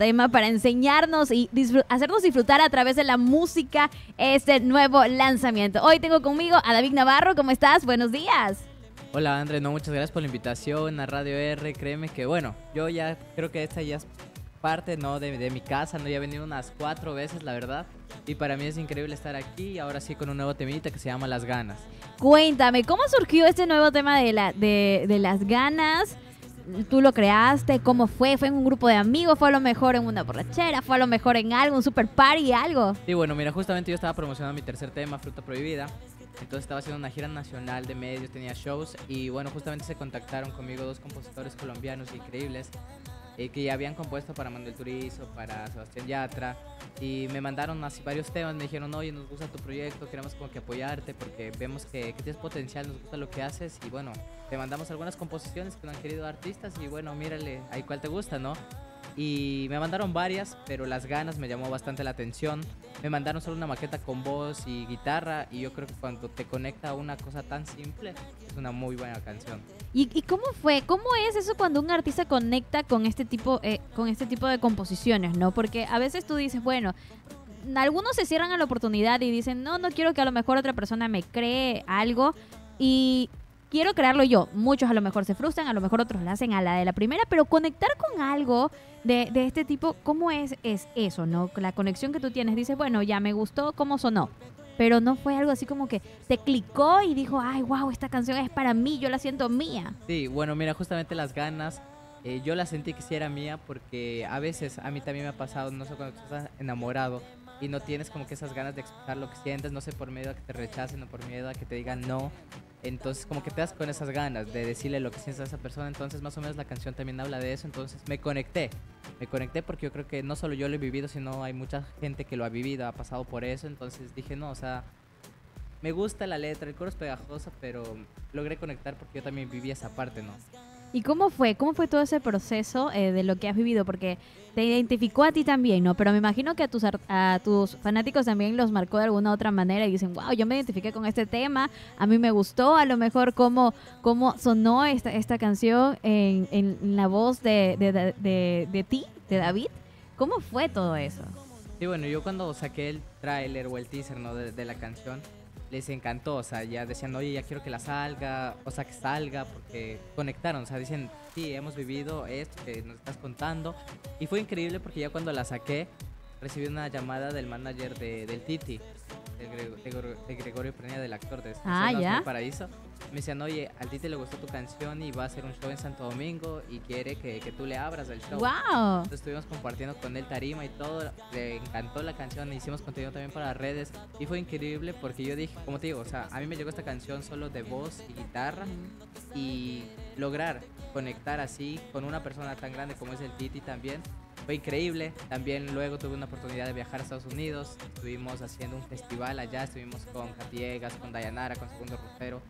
tema para enseñarnos y hacernos disfrutar a través de la música este nuevo lanzamiento. Hoy tengo conmigo a David Navarro. ¿Cómo estás? Buenos días. Hola André, no, muchas gracias por la invitación a Radio R. Créeme que, bueno, yo ya creo que esta ya es parte ¿no? de, mi casa, ¿no? ya he venido unas cuatro veces, la verdad. Y para mí es increíble estar aquí, ahora sí con un nuevo temita que se llama Las Ganas. Cuéntame, ¿cómo surgió este nuevo tema de, la, de, de Las Ganas? ¿Tú lo creaste? ¿Cómo fue? ¿Fue en un grupo de amigos? ¿Fue a lo mejor en una borrachera? ¿Fue a lo mejor en algo, un super party, algo? Sí, bueno, mira, justamente yo estaba promocionando mi tercer tema, Fruta Prohibida. Entonces estaba haciendo una gira nacional de medios, tenía shows y bueno, justamente se contactaron conmigo dos compositores colombianos increíbles eh, que ya habían compuesto para Manuel Turizo, para Sebastián Yatra, y me mandaron así varios temas, me dijeron, oye, nos gusta tu proyecto, queremos como que apoyarte porque vemos que, tienes potencial, nos gusta lo que haces, y bueno, te mandamos algunas composiciones que nos han querido artistas, y bueno, mírale, ahí cuál te gusta, ¿no? Y me mandaron varias, pero las ganas me llamó bastante la atención. Me mandaron solo una maqueta con voz y guitarra y yo creo que cuando te conecta a una cosa tan simple es una muy buena canción. ¿Y, cómo fue? ¿Cómo es eso cuando un artista conecta con este tipo, eh, con este tipo de composiciones, no? Porque a veces tú dices, bueno, algunos se cierran a la oportunidad y dicen, no, no quiero que a lo mejor otra persona me cree algo. Y quiero crearlo yo. Muchos a lo mejor se frustran, a lo mejor otros lo hacen a la de la primera, pero conectar con algo de, este tipo, ¿cómo es, es eso, no? La conexión que tú tienes, dices, bueno, ya me gustó cómo sonó, pero no fue algo así como que te clicó y dijo, ay, wow, esta canción es para mí, yo la siento mía. Sí, bueno, mira, justamente las ganas, eh, yo la sentí que sí era mía porque a veces a mí también me ha pasado, no sé, cuando estás enamorado y no tienes como que esas ganas de expresar lo que sientes, no sé, por miedo a que te rechacen o por miedo a que te digan no. Entonces como que te das con esas ganas de decirle lo que sientes a esa persona. Entonces más o menos la canción también habla de eso. Entonces me conecté. Me conecté porque yo creo que no solo yo lo he vivido, sino hay mucha gente que lo ha vivido, ha pasado por eso. Entonces dije, no, o sea, me gusta la letra, el coro es pegajoso, pero logré conectar porque yo también viví esa parte, ¿no? ¿Y cómo fue? ¿Cómo fue todo ese proceso eh, de lo que has vivido? Porque te identificó a ti también, ¿no? Pero me imagino que a tus, a tus fanáticos también los marcó de alguna otra manera y dicen, wow, yo me identifiqué con este tema, a mí me gustó, a lo mejor cómo, cómo sonó esta, esta canción en, en la voz de, de, de, ti, de David. ¿Cómo fue todo eso? Sí, bueno, yo cuando saqué el tráiler o el teaser, ¿no? de la canción, les encantó, o sea, ya decían, oye, ya quiero que la salga, o sea, que salga, porque conectaron, o sea, dicen, sí, hemos vivido esto que nos estás contando. Y fue increíble porque ya cuando la saqué, recibí una llamada del manager de, del Titi, de, Gregorio Peña, del actor de ah, ¿ya? Paraíso. Me decían, oye, al Titi le gustó tu canción y va a hacer un show en Santo Domingo y quiere que, que tú le abras el show. ¡Wow! Entonces estuvimos compartiendo con él tarima y todo. Le encantó la canción, hicimos contenido también para las redes y fue increíble porque yo dije, como te digo, o sea, a mí me llegó esta canción solo de voz y guitarra y lograr conectar así con una persona tan grande como es el Titi también fue increíble. También luego tuve una oportunidad de viajar a Estados Unidos. Estuvimos haciendo un festival allá. Estuvimos con Catiegas, con Dayanara, con Segundo Rufero.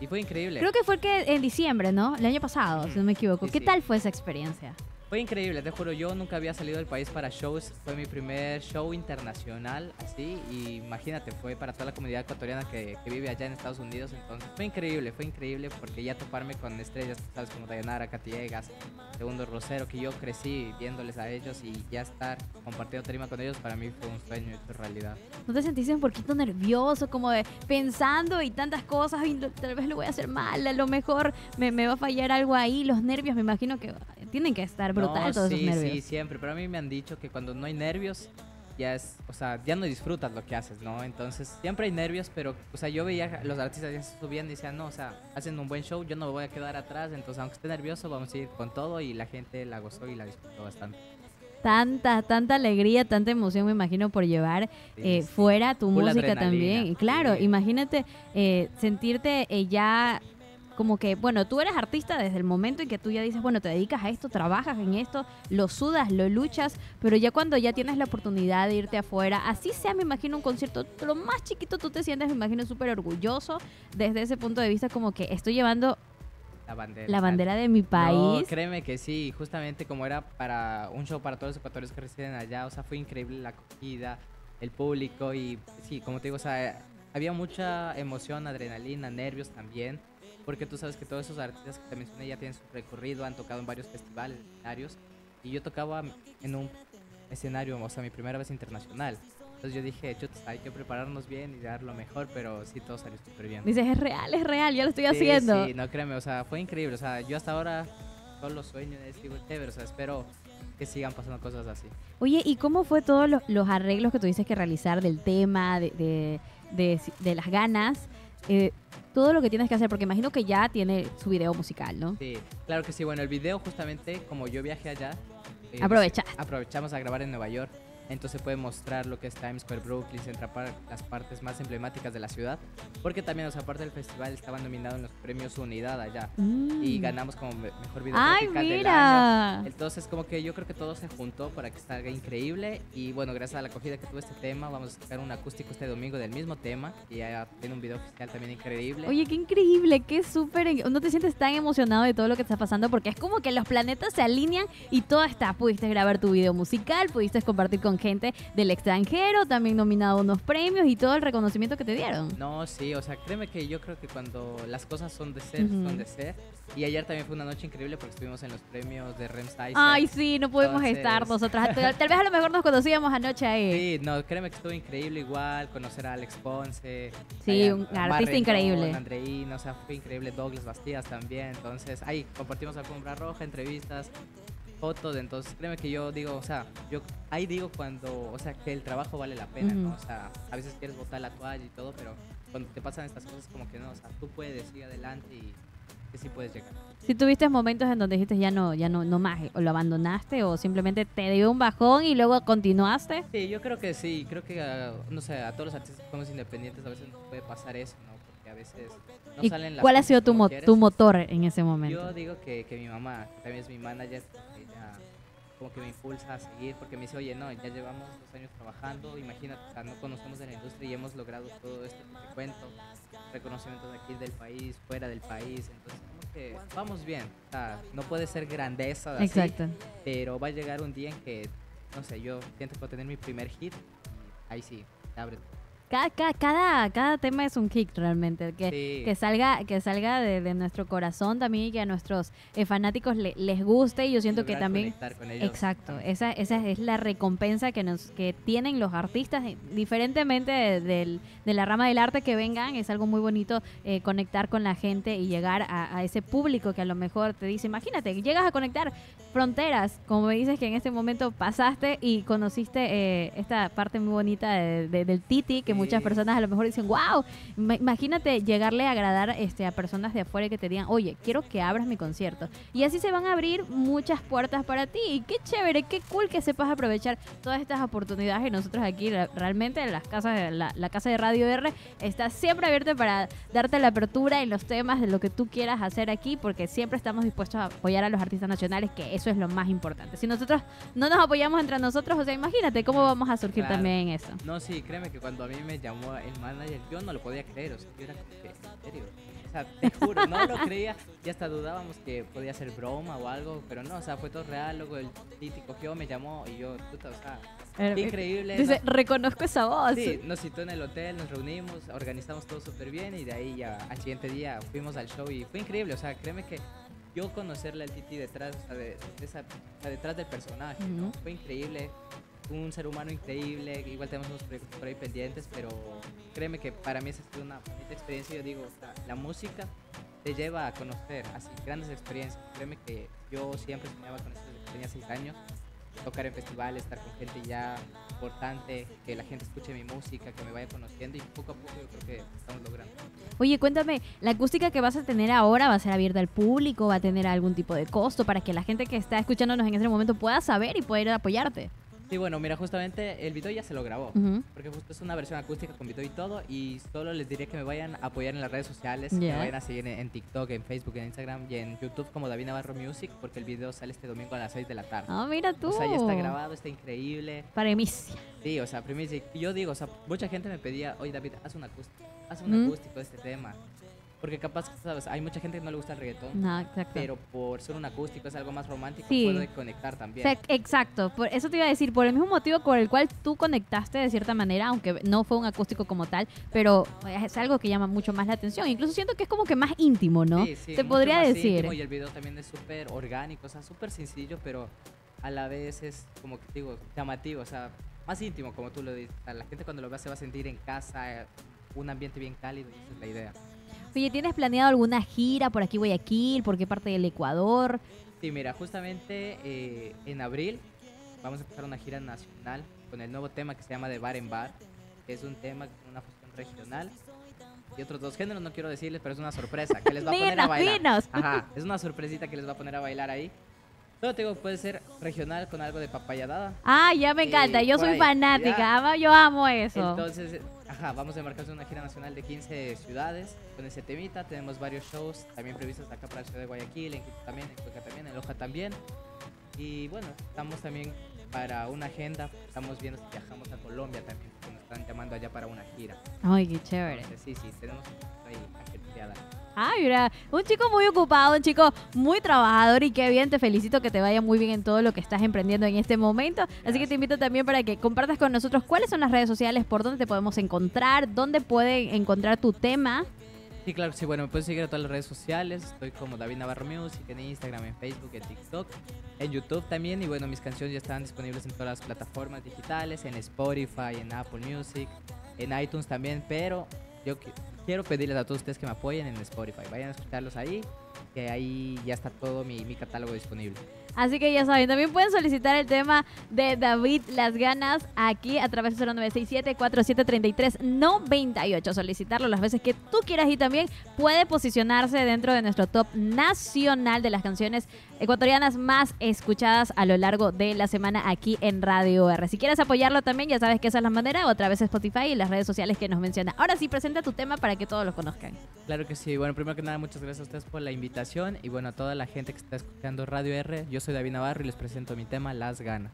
Y fue increíble. Creo que fue que en diciembre, ¿no? El año pasado, si no me equivoco. ¿Qué tal fue esa experiencia? Fue increíble, te juro, yo nunca había salido del país para shows, fue mi primer show internacional, así, y imagínate, fue para toda la comunidad ecuatoriana que, vive allá en Estados Unidos, entonces fue increíble, fue increíble porque ya toparme con estrellas, sabes, como Dayanara, Catiegas, Segundo Rosero, que yo crecí viéndoles a ellos y ya estar compartiendo tarima con ellos, para mí fue un sueño hecho realidad. ¿No te sentiste un poquito nervioso, como de pensando y tantas cosas, y tal vez lo voy a hacer mal, a lo mejor me, me va a fallar algo ahí, los nervios, me imagino que tienen que estar brutal todos sí, esos nervios. Sí, siempre, pero a mí me han dicho que cuando no hay nervios, ya es, o sea, ya no disfrutas lo que haces, ¿no? Entonces, siempre hay nervios, pero, o sea, yo veía los artistas ya se subían y decían, no, o sea, hacen un buen show, yo no me voy a quedar atrás, entonces, aunque esté nervioso, vamos a ir con todo y la gente la gozó y la disfrutó bastante. Tanta, tanta alegría, tanta emoción, me imagino, por llevar eh, fuera tu música también. Claro, imagínate eh, sentirte eh, ya como que, bueno, tú eres artista desde el momento en que tú ya dices, bueno, te dedicas a esto, trabajas en esto, lo sudas, lo luchas, pero ya cuando ya tienes la oportunidad de irte afuera, así sea, me imagino un concierto, lo más chiquito tú te sientes, me imagino, súper orgulloso desde ese punto de vista, como que estoy llevando la bandera, la bandera de mi país. No, créeme que sí, justamente como era para un show para todos los ecuatorianos que residen allá, o sea, fue increíble la acogida, el público y sí, como te digo, o sea, había mucha emoción, adrenalina, nervios también porque tú sabes que todos esos artistas que te mencioné ya tienen su recorrido, han tocado en varios festivales, escenarios, y yo tocaba en un escenario, o sea, mi primera vez internacional. Entonces yo dije, "Chut, hay que prepararnos bien y dar lo mejor, pero sí, todo salió súper bien. Dices, es real, es real, ya lo estoy Sí, haciendo. Sí, no créeme, o sea, fue increíble. O sea, yo hasta ahora solo sueño de decir, chévere, o sea, espero que sigan pasando cosas así. Oye, ¿y cómo fue todos los, los arreglos que tuviste que realizar del tema, de, de, de- de las ganas? Eh, todo lo que tienes que hacer, porque imagino que ya tiene su video musical, ¿no? Sí, claro que sí. Bueno, el video justamente, como yo viajé allá, eh, Aprovecha. aprovechamos a grabar en Nueva York. Entonces puede mostrar lo que es Times Square, Brooklyn, Central Park, las partes más emblemáticas de la ciudad. Porque también, o sea, aparte del festival, estaba nominado en los premios Unidad allá. Y Mm. ganamos como me- mejor video ¡Ay, musical del año. Entonces, como que yo creo que todo se juntó para que salga increíble. Y bueno, gracias a la acogida que tuvo este tema, vamos a sacar un acústico este domingo del mismo tema. Y ya tiene un video oficial también increíble. Oye, qué increíble, qué súper... No te sientes tan emocionado de todo lo que está pasando porque es como que los planetas se alinean y todo está. Pudiste grabar tu video musical, pudiste compartir con gente del extranjero, también nominado a unos premios y todo el reconocimiento que te dieron. No, sí, o sea, créeme que yo creo que cuando las cosas son de ser, Ujú. son de ser. Y ayer también fue una noche increíble porque estuvimos en los premios de Remstice. Ay, sí, no podemos Entonces- estar nosotras. Tal, vez a lo mejor nos conocíamos anoche ahí. Sí, no, créeme que estuvo increíble igual, conocer a Alex Ponce. Sí, un artista increíble. Andreín, o sea, fue increíble Douglas Bastías también. Entonces, ahí compartimos alfombra roja, entrevistas, fotos. Entonces, créeme que yo digo, o sea, yo ahí digo cuando, o sea, que el trabajo vale la pena, ¿no? Ujú. O sea, a veces quieres botar la toalla y todo, pero cuando te pasan estas cosas, como que no, o sea, tú puedes ir adelante y que sí puedes llegar. Si tuviste momentos en donde dijiste ya no, ya no, no más, o lo abandonaste, o simplemente te dio un bajón y luego continuaste. Sí, yo creo que sí, creo que, no sé, a todos los artistas que somos independientes a veces nos puede pasar eso, ¿no? Porque a veces no ¿Y salen las cuál ha sido tu, mo- quieres. tu motor en ese momento? Yo digo que, que mi mamá, que también es mi manager, como que me impulsa a seguir porque me dice, oye, no, ya llevamos dos años trabajando, imagínate, o sea, no conocemos de la industria y hemos logrado todo esto que te cuento, reconocimientos de aquí del país, fuera del país, entonces como que vamos bien, o sea, no puede ser grandeza así, Exacto. pero va a llegar un día en que, no sé, yo siento que voy a tener mi primer hit, y ahí sí, abre. Cada, cada, cada, cada tema es un kick realmente. Que, Sí. que salga, que salga de, de nuestro corazón también y que a nuestros eh, fanáticos le- les guste. Y yo siento que también con ellos. Exacto, esa, esa es la recompensa que nos que tienen los artistas, eh, diferentemente de, del- de la rama del arte que vengan, es algo muy bonito eh, conectar con la gente y llegar a, a ese público que a lo mejor te dice, imagínate, llegas a conectar fronteras, como me dices que en este momento pasaste y conociste eh, esta parte muy bonita de- de- del Titi, que muchas personas a lo mejor dicen, wow, imagínate llegarle a agradar este, a personas de afuera que te digan, oye, quiero que abras mi concierto. Y así se van a abrir muchas puertas para ti. Y qué chévere, qué cool que sepas aprovechar todas estas oportunidades. Y nosotros aquí, realmente, las casas, de- la, la casa de Radio R está siempre abierta para darte la apertura en los temas de lo que tú quieras hacer aquí, porque siempre estamos dispuestos a apoyar a los artistas nacionales, que eso es lo más importante. Si nosotros no nos apoyamos entre nosotros, o sea, imagínate cómo vamos a surgir Claro. también en eso. No, sí, créeme que cuando a mí me llamó el manager, yo no lo podía creer, o sea, yo era como que, ¿en serio? O sea, te juro, no lo creía y hasta dudábamos que podía ser broma o algo, pero no, o sea, fue todo real, luego el Titi cogió, me llamó y yo, puta, o sea, qué increíble. Dice, ¿no? reconozco esa voz. Sí, nos citó en el hotel, nos reunimos, organizamos todo súper bien y de ahí ya al siguiente día fuimos al show y fue increíble, o sea, créeme que yo conocerle al Titi detrás, o sea, de, de esa, o sea, detrás del personaje, ¿no? Ujú. Fue increíble, un ser humano increíble, igual tenemos unos proyectos por ahí pendientes, pero créeme que para mí esa sido una bonita experiencia, yo digo, la música te lleva a conocer así grandes experiencias, créeme que yo siempre soñaba con esto desde que tenía seis años, tocar en festivales, estar con gente ya importante, que la gente escuche mi música, que me vaya conociendo y poco a poco yo creo que estamos logrando. Oye, cuéntame, ¿la acústica que vas a tener ahora va a ser abierta al público? ¿Va a tener algún tipo de costo para que la gente que está escuchándonos en ese momento pueda saber y a apoyarte? Sí, bueno, mira, justamente el video ya se lo grabó. Porque justo es una versión acústica con video y todo. Y solo les diría que me vayan a apoyar en las redes sociales. Que Ya. me vayan a seguir en, en TikTok, en Facebook, en Instagram y en YouTube como David Navarro Music. Porque el video sale este domingo a las 6 de la tarde. Ah, mira tú. O sea, ya está grabado, está increíble. Premicia. Sí, o sea, primicia. Y yo digo, o sea, mucha gente me pedía, oye David, haz un acústico. Haz un acústico de este tema. Porque capaz, sabes, hay mucha gente que no le gusta el reggaetón. No, exacto. Pero por ser un acústico es algo más romántico, Sí. puede conectar también. Exacto, por eso te iba a decir, por el mismo motivo por el cual tú conectaste de cierta manera, aunque no fue un acústico como tal, pero es algo que llama mucho más la atención. Incluso siento que es como que más íntimo, ¿no? Sí, sí, Te mucho podría decir. íntimo y el video también es súper orgánico, o sea, súper sencillo, pero a la vez es, como que digo, llamativo, o sea, más íntimo, como tú lo dices. La gente cuando lo vea se va a sentir en casa, eh, un ambiente bien cálido, esa es la idea. Oye, ¿tienes planeado alguna gira por aquí Guayaquil? ¿Por qué parte del Ecuador? Sí, mira, justamente eh, en abril vamos a empezar una gira nacional con el nuevo tema que se llama De Bar en Bar, que es un tema con una fusión regional. Y otros dos géneros no quiero decirles, pero es una sorpresa que les va a poner a bailar. Ajá, es una sorpresita que les va a poner a bailar ahí. Todo te digo, puede ser regional con algo de papayadada. Ah, ya me encanta. Yo por soy ahí, fanática. ya. Yo amo eso. Entonces, eh, ajá, vamos a embarcarse en una gira nacional de 15 ciudades con ese temita. Tenemos varios shows también previstos acá para la ciudad de Guayaquil, en Quito también, en Cuenca también, en Loja también. Y bueno, estamos también para una agenda. Estamos viendo si viajamos a Colombia también, porque nos están llamando allá para una gira. Ay, qué chévere. Entonces, sí, sí, tenemos ahí Ay, mira, un chico muy ocupado, un chico muy trabajador y qué bien, te felicito que te vaya muy bien en todo lo que estás emprendiendo en este momento. Así que te invito también para que compartas con nosotros cuáles son las redes sociales, por dónde te podemos encontrar, dónde pueden encontrar tu tema. Sí, claro, sí, bueno, me pueden seguir a todas las redes sociales. Estoy como David Navarro Music en Instagram, en Facebook, en TikTok, en YouTube también. Y bueno, mis canciones ya están disponibles en todas las plataformas digitales, en Spotify, en Apple Music, en iTunes también. Pero yo qui- quiero pedirles a todos ustedes que me apoyen en Spotify. Vayan a escucharlos ahí, que ahí ya está todo mi, mi catálogo disponible. Así que ya saben, también pueden solicitar el tema de David Las Ganas aquí a través de 0967-4733-98. Solicitarlo las veces que tú quieras y también puede posicionarse dentro de nuestro top nacional de las canciones ecuatorianas más escuchadas a lo largo de la semana aquí en Radio R. Si quieres apoyarlo también, ya sabes que esa es la manera, o a través de Spotify y las redes sociales que nos menciona. Ahora sí, presenta tu tema para que todos lo conozcan. Claro que sí. Bueno, primero que nada, muchas gracias a ustedes por la y bueno, a toda la gente que está escuchando Radio R, yo soy David Navarro y les presento mi tema Las ganas.